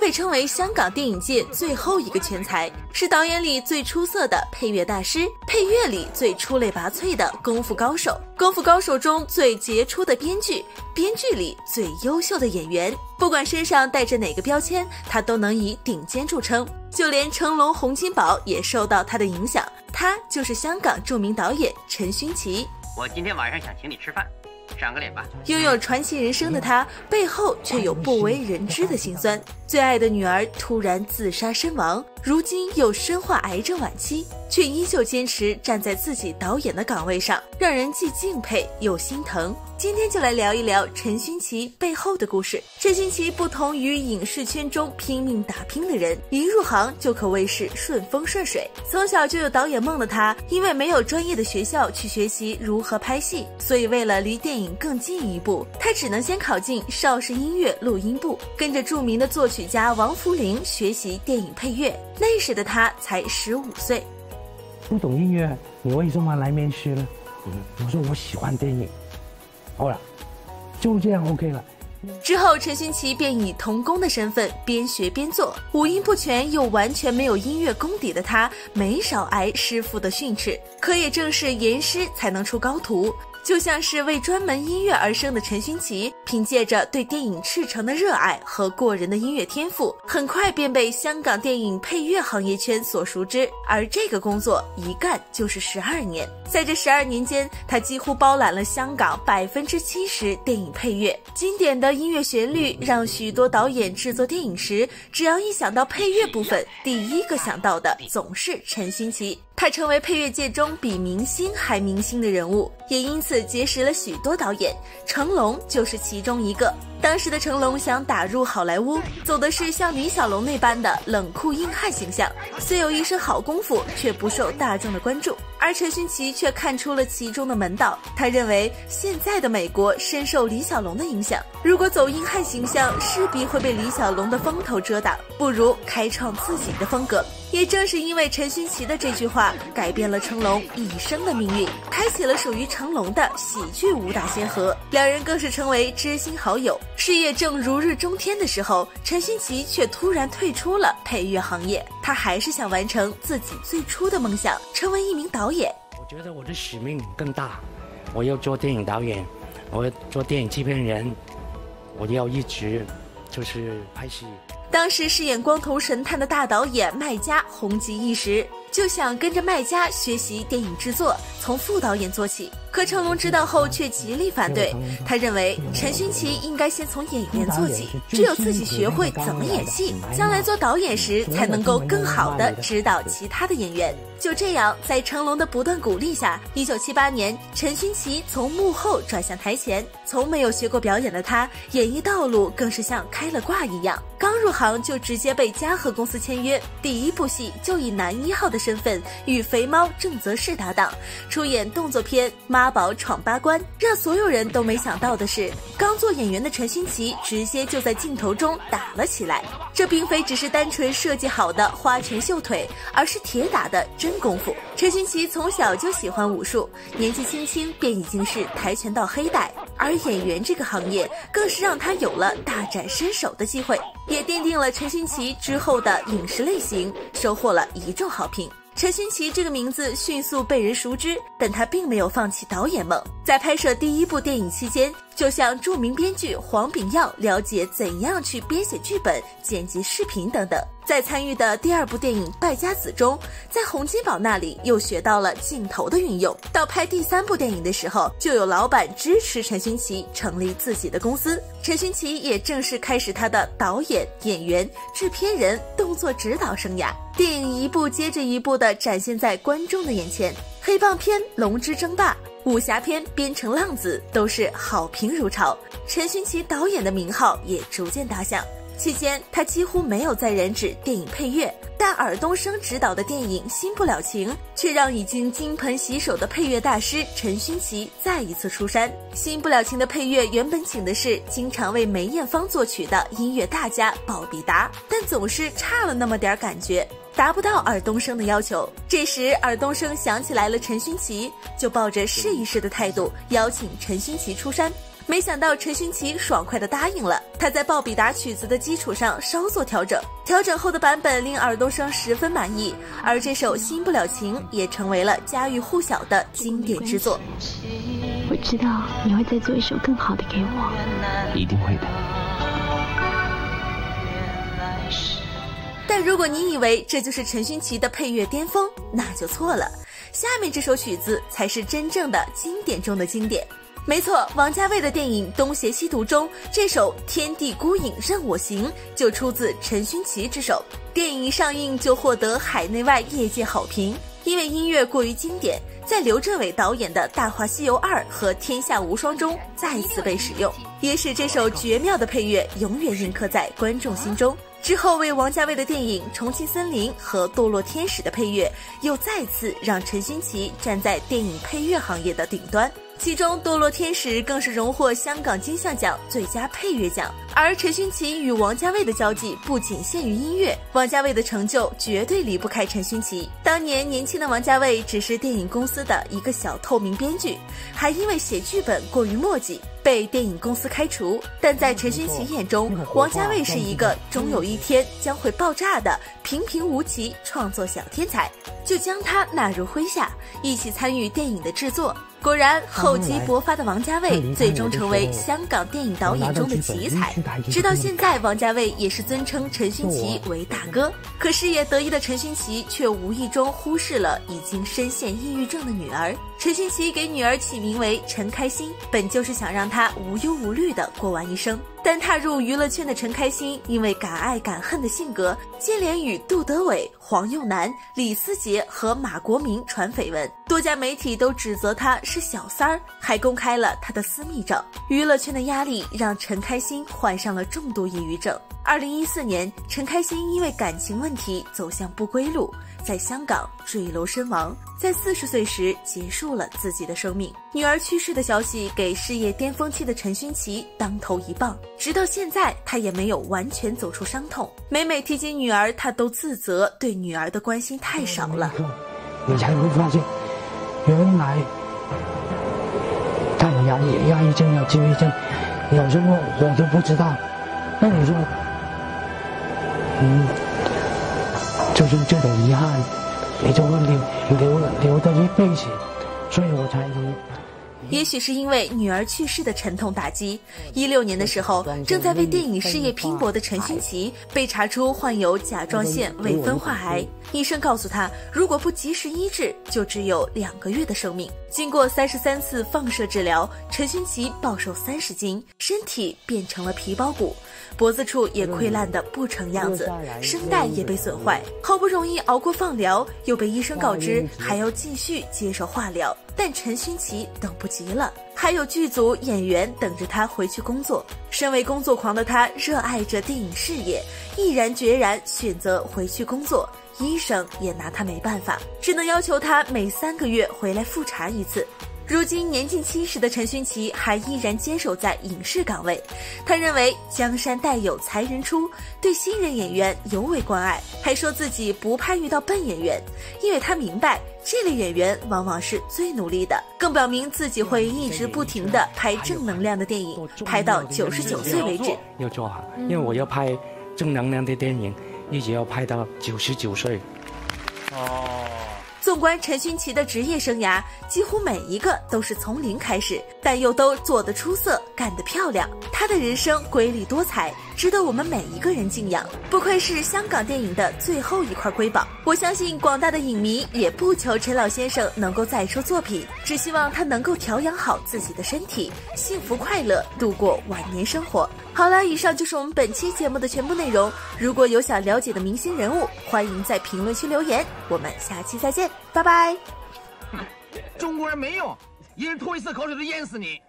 被称为香港电影界最后一个全才，是导演里最出色的配乐大师，配乐里最出类拔萃的功夫高手，功夫高手中最杰出的编剧，编剧里最优秀的演员。不管身上带着哪个标签，他都能以顶尖著称。就连成龙、洪金宝也受到他的影响。他就是香港著名导演陈勋奇。我今天晚上想请你吃饭。赏个脸吧。拥有传奇人生的他，背后却有不为人知的辛酸。最爱的女儿突然自杀身亡，如今又身患癌症晚期，却依旧坚持站在自己导演的岗位上，让人既敬佩又心疼。今天就来聊一聊陈勋奇背后的故事。陈勋奇不同于影视圈中拼命打拼的人，一入行就可谓是顺风顺水。从小就有导演梦的他，因为没有专业的学校去学习如何拍戏，所以为了离电影更近一步，他只能先考进邵氏音乐录音部，跟着著名的作曲家王福林学习电影配乐。那时的他才十五岁，不懂音乐，你为什么来面试呢？我说我喜欢电影。好了，就这样 OK 了。之后，陈勋奇便以童工的身份边学边做，五音不全又完全没有音乐功底的他，没少挨师傅的训斥。可也正是严师才能出高徒。就像是为专门音乐而生的陈勋奇，凭借着对电影赤诚的热爱和过人的音乐天赋，很快便被香港电影配乐行业圈所熟知。而这个工作一干就是十二年，在这十二年间，他几乎包揽了香港百分之七十电影配乐。经典的音乐旋律让许多导演制作电影时，只要一想到配乐部分，第一个想到的总是陈勋奇。他成为配乐界中比明星还明星的人物，也因此结识了许多导演，成龙就是其中一个。当时的成龙想打入好莱坞，走的是像李小龙那般的冷酷硬汉形象，虽有一身好功夫，却不受大众的关注。而陈勋奇却看出了其中的门道，他认为现在的美国深受李小龙的影响，如果走硬汉形象，势必会被李小龙的风头遮挡，不如开创自己的风格。也正是因为陈勋奇的这句话，改变了成龙一生的命运，开启了属于成龙的喜剧武打先河。两人更是成为知心好友。事业正如日中天的时候，陈勋奇却突然退出了配乐行业。他还是想完成自己最初的梦想，成为一名导演。我觉得我的使命更大，我要做电影导演，我要做电影制片人，我要一直就是拍戏。当时饰演光头神探的大导演麦家红极一时，就想跟着麦家学习电影制作，从副导演做起。可成龙知道后却极力反对，他认为陈勋奇应该先从演员做起，只有自己学会怎么演戏，将来做导演时才能够更好的指导其他的演员。就这样，在成龙的不断鼓励下，一九七八年，陈勋奇从幕后转向台前。从没有学过表演的他，演艺道路更是像开了挂一样。刚入行就直接被嘉禾公司签约，第一部戏就以男一号的身份与肥猫郑则仕搭档，出演动作片《八宝闯八关》。让所有人都没想到的是，刚做演员的陈勋奇直接就在镜头中打了起来。这并非只是单纯设计好的花拳绣腿，而是铁打的真。功夫，陈勋奇从小就喜欢武术，年纪轻轻便已经是跆拳道黑带。而演员这个行业，更是让他有了大展身手的机会，也奠定了陈勋奇之后的影视类型，收获了一众好评。陈勋奇这个名字迅速被人熟知，但他并没有放弃导演梦。在拍摄第一部电影期间，就像著名编剧黄炳耀了解怎样去编写剧本、剪辑视频等等。在参与的第二部电影《败家子》中，在洪金宝那里又学到了镜头的运用。到拍第三部电影的时候，就有老板支持陈勋奇成立自己的公司，陈勋奇也正式开始他的导演、演员、制片人、动作指导生涯。电影一部接着一部的展现在观众的眼前，黑帮片《龙之争霸》。武侠片《边城浪子》都是好评如潮，陈勋奇导演的名号也逐渐打响。期间，他几乎没有在染指电影配乐，但尔冬升执导的电影《新不了情》却让已经金盆洗手的配乐大师陈勋奇再一次出山。《新不了情》的配乐原本请的是经常为梅艳芳作曲的音乐大家鲍比达，但总是差了那么点感觉。达不到尔冬升的要求，这时尔冬升想起来了陈勋奇，就抱着试一试的态度邀请陈勋奇出山。没想到陈勋奇爽快的答应了。他在鲍比达曲子的基础上稍作调整，调整后的版本令尔冬升十分满意。而这首《新不了情》也成为了家喻户晓的经典之作。我知道你会再做一首更好的给我，一定会的。但如果你以为这就是陈勋奇的配乐巅峰，那就错了。下面这首曲子才是真正的经典中的经典。没错，王家卫的电影《东邪西毒》中这首《天地孤影任我行》就出自陈勋奇之手。电影一上映就获得海内外业界好评，因为音乐过于经典，在刘镇伟导演的《大话西游二》和《天下无双》中再次被使用，也使这首绝妙的配乐永远印刻在观众心中。之后为王家卫的电影《重庆森林》和《堕落天使》的配乐，又再次让陈勋奇站在电影配乐行业的顶端。其中，《堕落天使》更是荣获香港金像奖最佳配乐奖。而陈勋奇与王家卫的交际不仅限于音乐，王家卫的成就绝对离不开陈勋奇。当年年轻的王家卫只是电影公司的一个小透明编剧，还因为写剧本过于墨迹被电影公司开除。但在陈勋奇眼中，王家卫是一个终有一天将会爆炸的平平无奇创作小天才，就将他纳入麾下，一起参与电影的制作。果然，厚积薄发的王家卫最终成为香港电影导演中的奇才。直到现在，王家卫也是尊称陈勋奇为大哥。可事业得意的陈勋奇却无意中忽视了已经深陷抑郁症的女儿。陈勋奇给女儿起名为陈开心，本就是想让她无忧无虑的过完一生。但踏入娱乐圈的陈开心，因为敢爱敢恨的性格，接连与杜德伟、黄又南、李思杰和马国明传绯闻，多家媒体都指责他是小三儿，还公开了他的私密照。娱乐圈的压力让陈开心患上了重度抑郁症。二零一四年，陈开心因为感情问题走向不归路。在香港坠楼身亡，在四十岁时结束了自己的生命。女儿去世的消息给事业巅峰期的陈勋奇当头一棒，直到现在他也没有完全走出伤痛。每每提及女儿，他都自责对女儿的关心太少了。你才会发现，原来他有压抑、压抑症、有抑郁症，有时候我都不知道。那你说，嗯？就是这种遗憾，你就会留留留着一辈子，所以我才能。也许是因为女儿去世的沉痛打击，一六年的时候，正在为电影事业拼搏的陈勋奇被查出患有甲状腺未分化癌，医生告诉他，如果不及时医治，就只有两个月的生命。经过三十三次放射治疗，陈勋奇暴瘦三十斤，身体变成了皮包骨，脖子处也溃烂的不成样子，声带也被损坏。好不容易熬过放疗，又被医生告知还要继续接受化疗。但陈勋奇等不及了，还有剧组演员等着他回去工作。身为工作狂的他，热爱着电影事业，毅然决然选择回去工作。医生也拿他没办法，只能要求他每三个月回来复查一次。如今年近七十的陈勋奇还依然坚守在影视岗位，他认为江山代有才人出，对新人演员尤为关爱，还说自己不怕遇到笨演员，因为他明白这类演员往往是最努力的，更表明自己会一直不停的拍正能量的电影，拍到九十九岁为止。要做好，因为我要拍正能量的电影，一直要拍到九十九岁。哦。纵观陈勋奇的职业生涯，几乎每一个都是从零开始，但又都做得出色，干得漂亮。他的人生瑰丽多彩，值得我们每一个人敬仰。不愧是香港电影的最后一块瑰宝。我相信广大的影迷也不求陈老先生能够再出作品，只希望他能够调养好自己的身体，幸福快乐度过晚年生活。好了，以上就是我们本期节目的全部内容。如果有想了解的明星人物，欢迎在评论区留言。我们下期再见，拜拜。中国人没用，一人吐一次口水都淹死你。